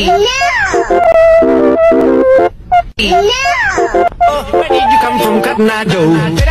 Where did you come from, Cotton